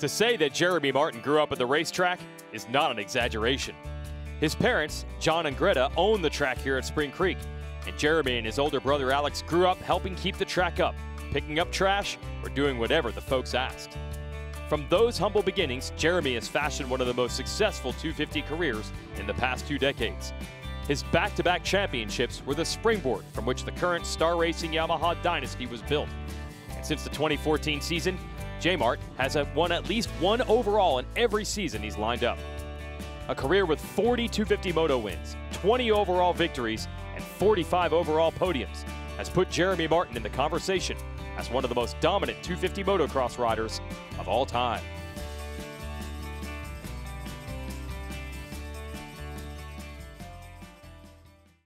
To say that Jeremy Martin grew up at the racetrack is not an exaggeration. His parents, John and Greta, own the track here at Spring Creek, and Jeremy and his older brother Alex grew up helping keep the track up, picking up trash, or doing whatever the folks asked. From those humble beginnings, Jeremy has fashioned one of the most successful 250 careers in the past two decades. His back to back championships were the springboard from which the current Star Racing Yamaha dynasty was built. And since the 2014 season, J Mart has won at least one overall in every season he's lined up. A career with 40 250 moto wins, 20 overall victories, and 45 overall podiums has put Jeremy Martin in the conversation as one of the most dominant 250 motocross riders of all time.